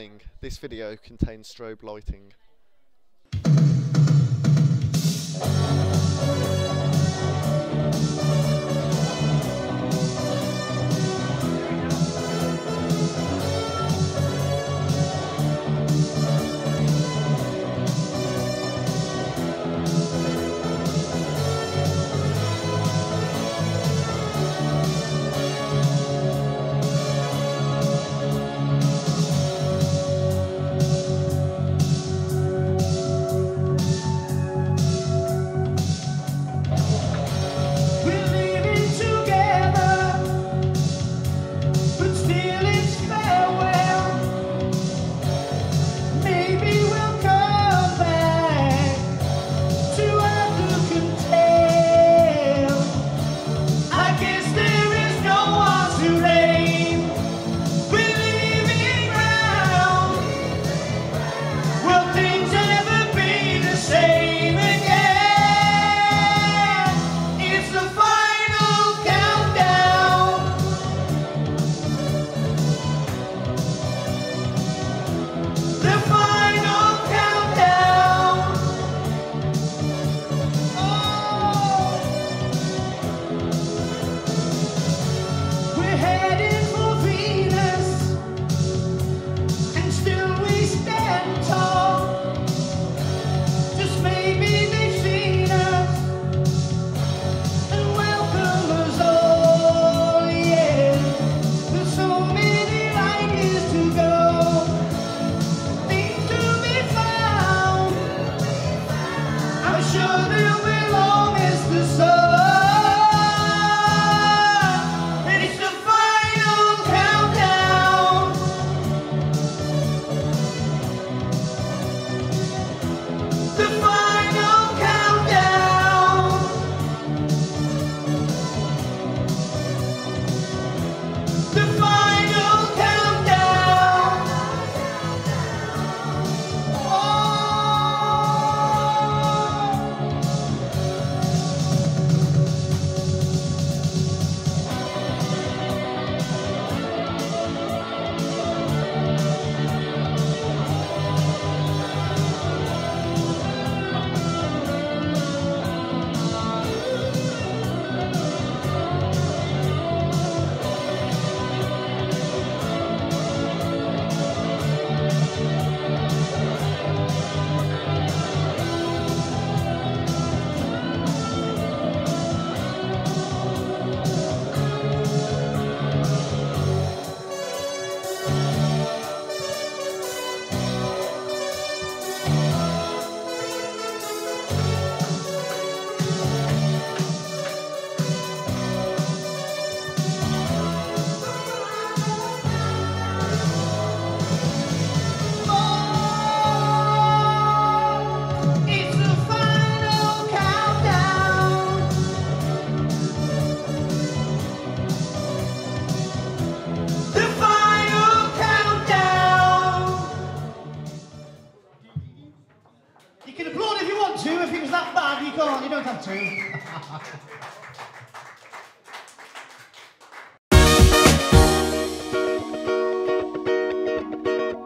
Warning, this video contains strobe lighting. Hallelujah. got two. If it was that bad, you can't. You don't have two.